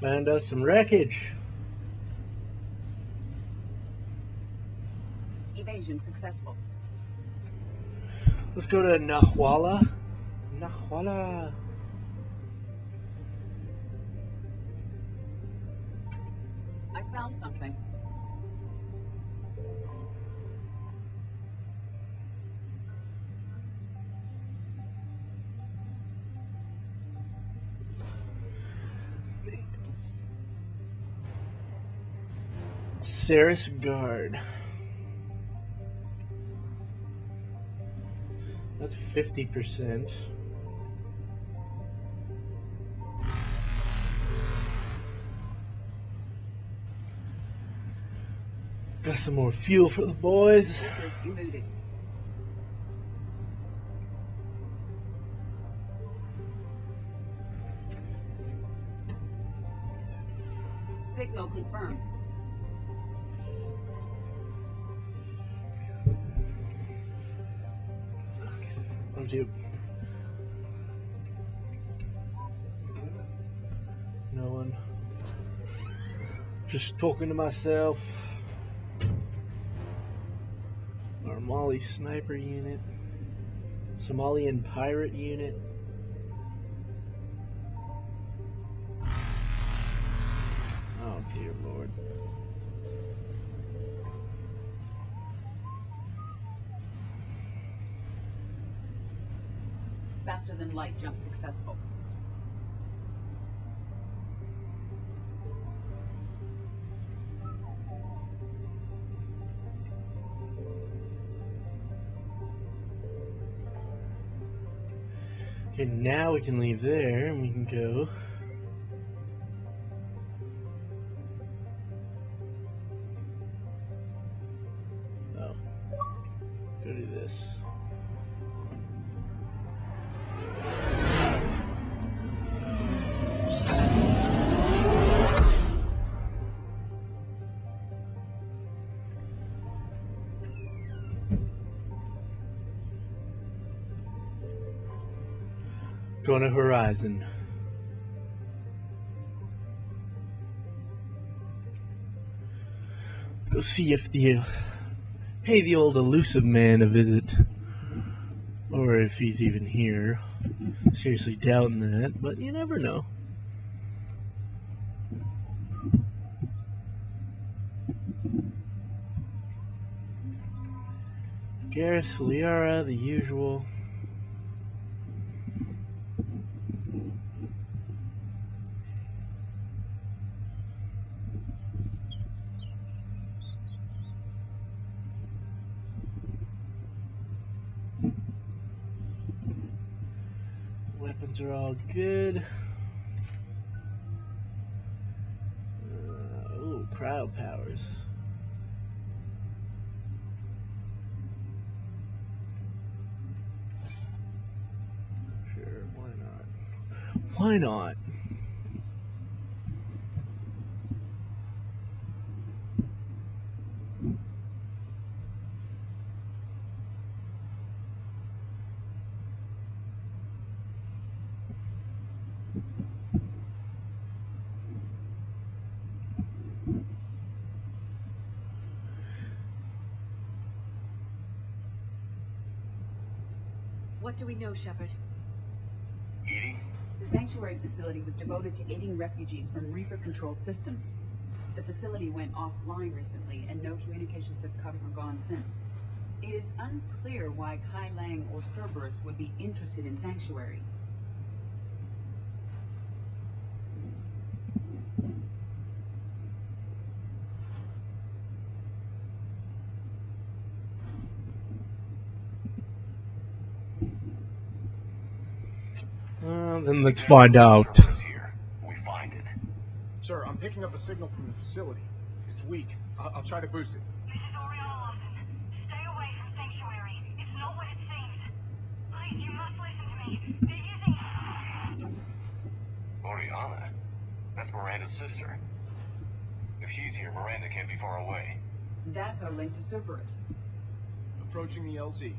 Found us some wreckage. Evasion successful. Let's go to Nahuala. Nahuala. I found something. Saris Guard. That's 50%. Got some more fuel for the boys. Signal confirmed. No one. Just talking to myself. Our Mali sniper unit. Somalian pirate unit. Faster than light jump successful. Okay, now we can leave there and we can go. Oh. Go do this. To Horizon. Go see if the uh, pay the old Illusive Man a visit, or if he's even here. Seriously doubting that, but you never know. Garrus, Liara, the usual. Are all good. Uh, ooh, crowd powers. Sure, why not? Why not? What do we know, Shepard? EDI? The sanctuary facility was devoted to aiding refugees from Reaper-controlled systems. The facility went offline recently, and no communications have come or gone since. It is unclear why Kai Leng or Cerberus would be interested in Sanctuary. Uh, then let's find out. We find it. Sir, I'm picking up a signal from the facility. It's weak. I'll, I'll try to boost it. This is Oriana Lawson. Stay away from Sanctuary. It's not what it seems. Please, you must listen to me. They're using... Oriana? That's Miranda's sister. If she's here, Miranda can't be far away. That's our link to Cerberus. Approaching the LZ.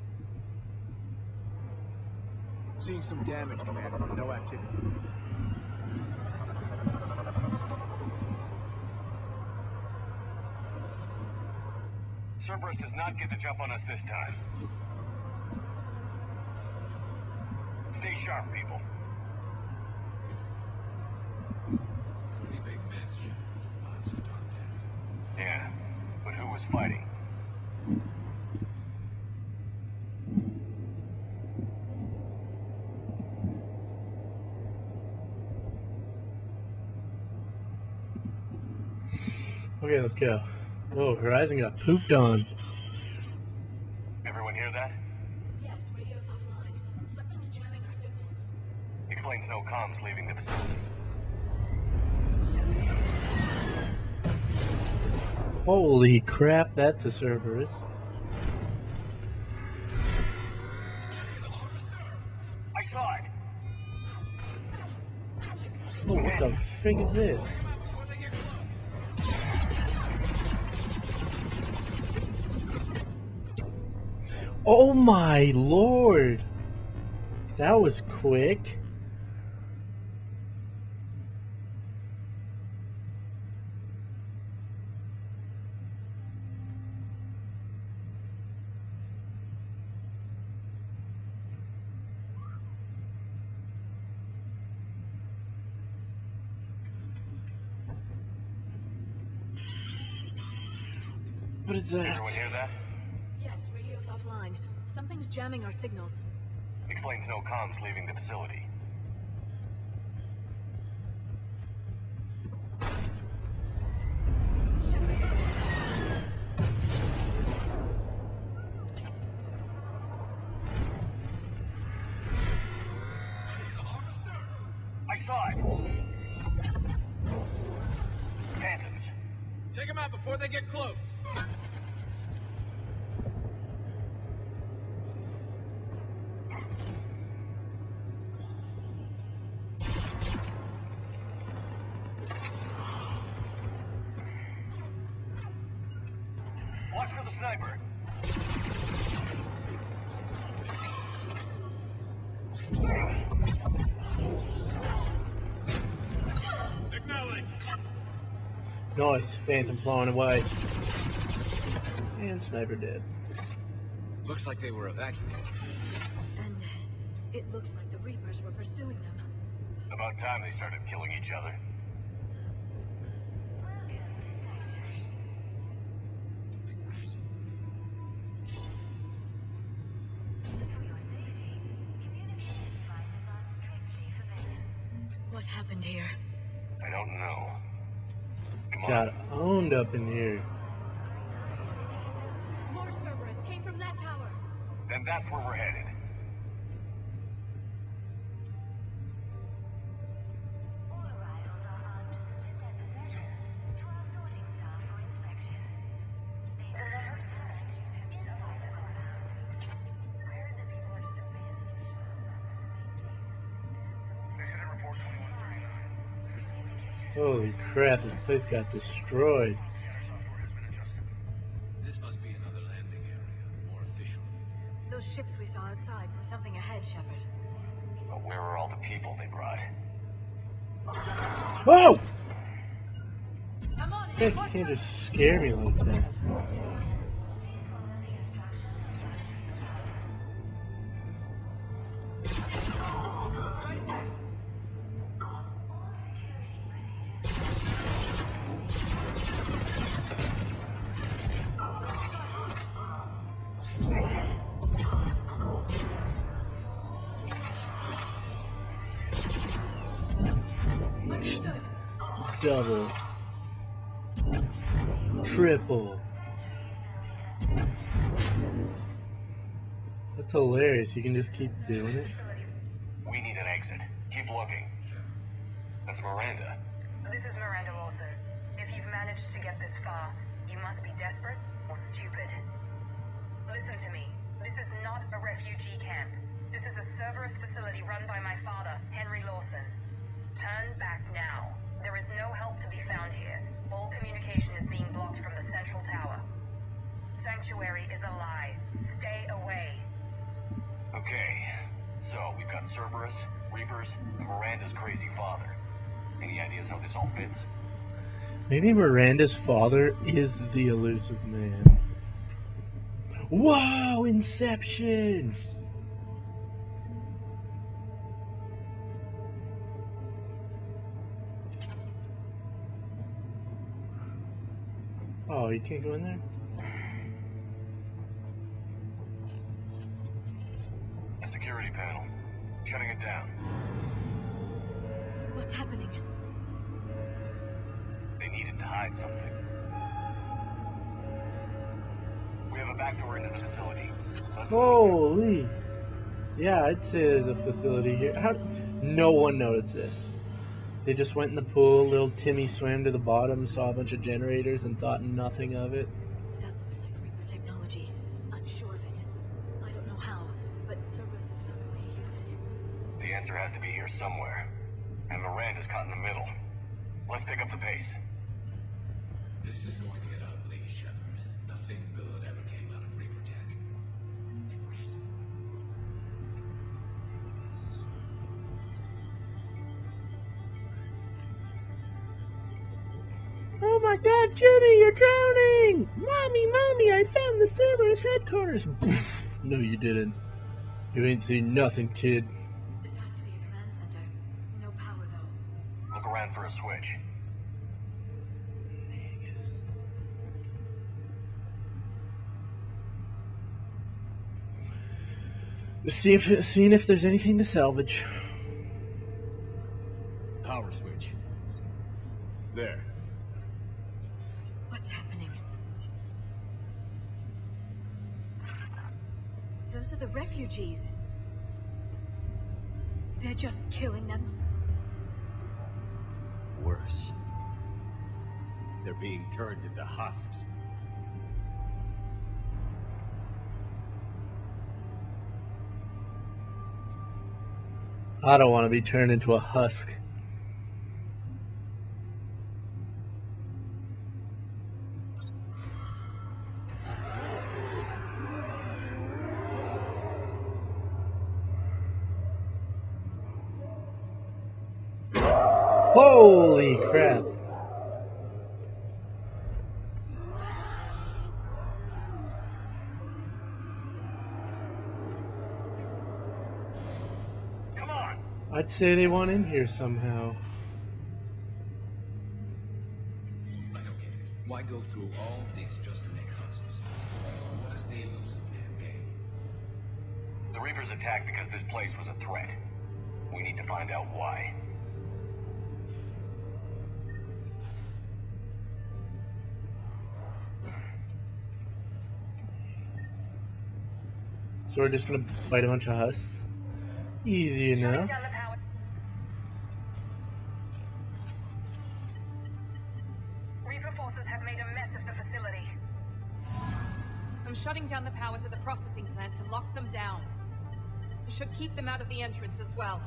Seeing some damage, Commander. No activity. Cerberus does not get the jump on us this time. Stay sharp, people. Okay, let's go. Oh, Horizon got pooped on. Everyone hear that? Yes, radio's offline. Something's jamming our signals. Explains no comms leaving the facility. Holy crap, that's a Cerberus. I saw it! Oh, what the frig is this? Oh my lord! That was quick. What is that? Everyone hear that? Jamming our signals. Explains no comms leaving the facility. I saw it! Phantoms. Take them out before they get close. Watch for the sniper. Nice, Phantom flying away. And Sniper dead. Looks like they were evacuated. And it looks like the Reapers were pursuing them. About time they started killing each other. Owned up in here. More Cerberus came from that tower. Then that's where we're headed. Holy crap, this place got destroyed. This must be another landing area, more official. Those ships we saw outside were something ahead, Shepard. But where are all the people they brought? Whoa! I'm on You can't just scare me like that. Double. Triple. That's hilarious. You can just keep doing it. We need an exit. Keep looking. That's Miranda. This is Miranda Lawson. If you've managed to get this far, you must be desperate or stupid. Listen to me. This is not a refugee camp. This is a Cerberus facility run by my father, Henry Lawson. Turn back now. There is no help to be found here. All communication is being blocked from the central tower. Sanctuary is a lie. Stay away. Okay, so we've got Cerberus, Reapers, and Miranda's crazy father. Any ideas how this all fits? Maybe Miranda's father is the Illusive Man. Whoa, Inception! Oh, you can't go in there? Security panel. Shutting it down. What's happening? They needed to hide something. We have a back door into the facility. Let's Holy! Yeah, I'd say there's a facility here. How? No one noticed this. They just went in the pool. Little Timmy swam to the bottom, saw a bunch of generators, and thought nothing of it. That looks like Reaper technology. I'm sure of it. I don't know how, but Cerberus has found a way to use it. The answer has to be here somewhere. And Miranda's caught in the middle. Let's pick up the pace. This is going to get my god, Jimmy, you're drowning! Mommy, mommy, I found the Cerberus headquarters! No, you didn't. You ain't seen nothing, kid. This has to be a command center. No power, though. Look around for a switch. See if, seeing if there's anything to salvage. Power switch. There. What's happening? Those are the refugees. They're just killing them. Worse. They're being turned into husks. I don't want to be turned into a husk. Holy crap. Come on! I'd say they want in here somehow. I don't get it. Why go through all this just to make husks? What is the Illusive Man game? The Reapers attacked because this place was a threat. We need to find out why. So we're just gonna bite a bunch of husks. Easy enough. I'm shutting down the power to the processing plant to lock them down. We should keep them out of the entrance as well.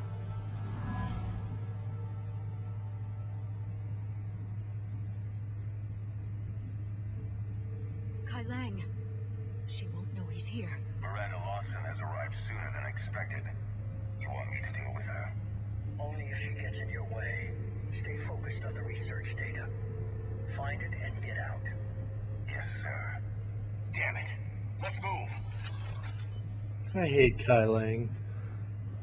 Stay focused on the research data. Find it and get out. Yes, sir. Damn it. Let's move. I hate Kai Leng.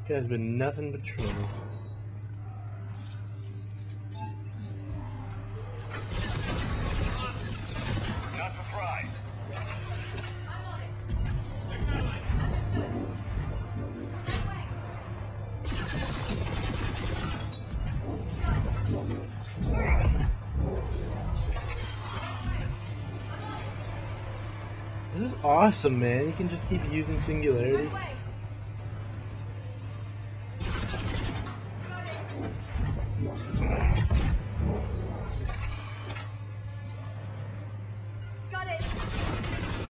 Guy's been nothing but trouble. Awesome, man. You can just keep using singularity.